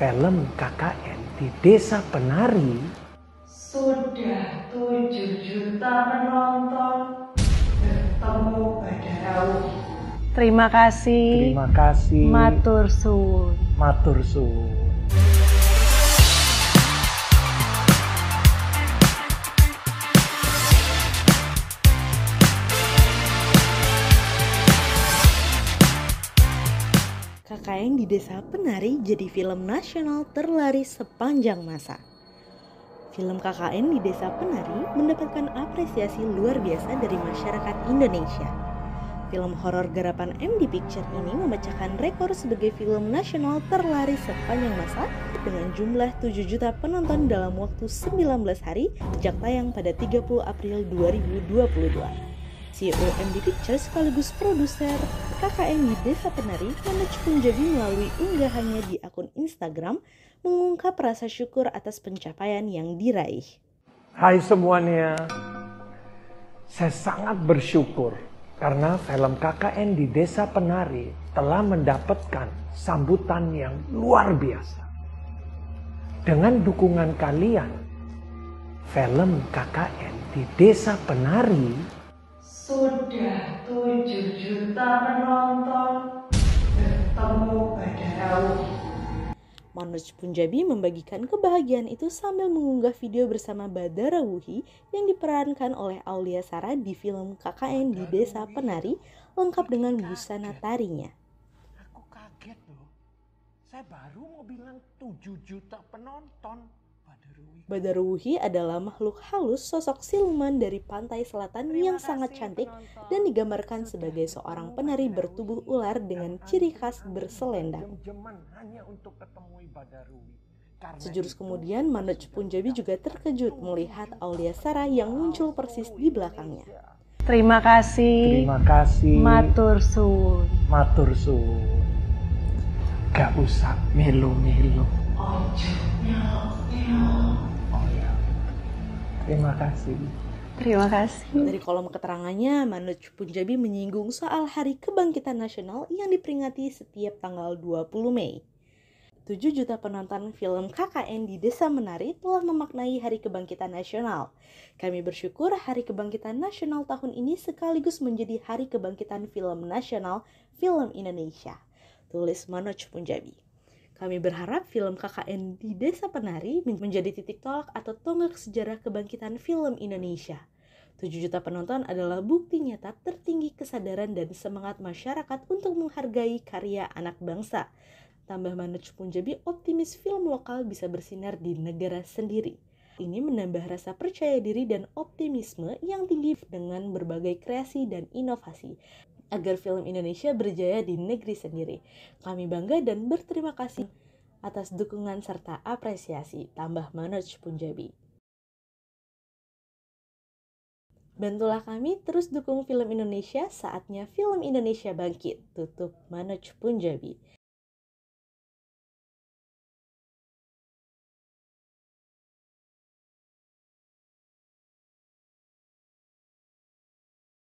film KKN di Desa Penari Sudah 7 juta penonton bertemu pada Raul. Terima kasih. Terima kasih. Matur suwun. Matur suwun. KKN di Desa Penari jadi film nasional terlaris sepanjang masa. Film KKN di Desa Penari mendapatkan apresiasi luar biasa dari masyarakat Indonesia. Film horor garapan MD Picture ini memecahkan rekor sebagai film nasional terlaris sepanjang masa dengan jumlah 7 juta penonton dalam waktu 19 hari sejak tayang pada 30 April 2022. CEO MD Pictures sekaligus produser KKN di Desa Penari, Manoj Punjabi melalui unggahannya di akun Instagram mengungkap rasa syukur atas pencapaian yang diraih. Hai semuanya, saya sangat bersyukur karena film KKN di Desa Penari telah mendapatkan sambutan yang luar biasa. Dengan dukungan kalian, film KKN di Desa Penari Sudah 7 juta penonton bertemu pada Raul. Manoj Punjabi membagikan kebahagiaan itu sambil mengunggah video bersama Badara Wuhi yang diperankan oleh Aulia Sara di film KKN di Desa Penari lengkap dengan busana tarinya. Aku kaget loh. Saya baru mau bilang 7 juta penonton. Wuhi adalah makhluk halus sosok siluman dari pantai selatan yang sangat cantik dan digambarkan sebagai seorang penari bertubuh ular dengan ciri khas berselendang. Sejurus kemudian Manoj Punjabi juga terkejut melihat Aulia Sara yang muncul persis di belakangnya. Terima kasih. Terima kasih. Matur suwun. Matur suwun. Gak usah melo-melo. Ojo Terima kasih. Terima kasih. Dari kolom keterangannya, Manoj Punjabi menyinggung soal Hari Kebangkitan Nasional yang diperingati setiap tanggal 20 Mei. 7 juta penonton film KKN di Desa Menari telah memaknai Hari Kebangkitan Nasional. Kami bersyukur Hari Kebangkitan Nasional tahun ini sekaligus menjadi Hari Kebangkitan Film Nasional Film Indonesia. Tulis Manoj Punjabi. Kami berharap film KKN di Desa Penari menjadi titik tolak atau tonggak sejarah kebangkitan film Indonesia. 7 juta penonton adalah bukti nyata tertinggi kesadaran dan semangat masyarakat untuk menghargai karya anak bangsa. Tambah Manoj Punjabi optimis film lokal bisa bersinar di negara sendiri. Ini menambah rasa percaya diri dan optimisme yang tinggi dengan berbagai kreasi dan inovasi agar film Indonesia berjaya di negeri sendiri. Kami bangga dan berterima kasih atas dukungan serta apresiasi, tambah Manoj Punjabi. Bantulah kami terus dukung film Indonesia, saatnya film Indonesia bangkit. Tutup Manoj Punjabi.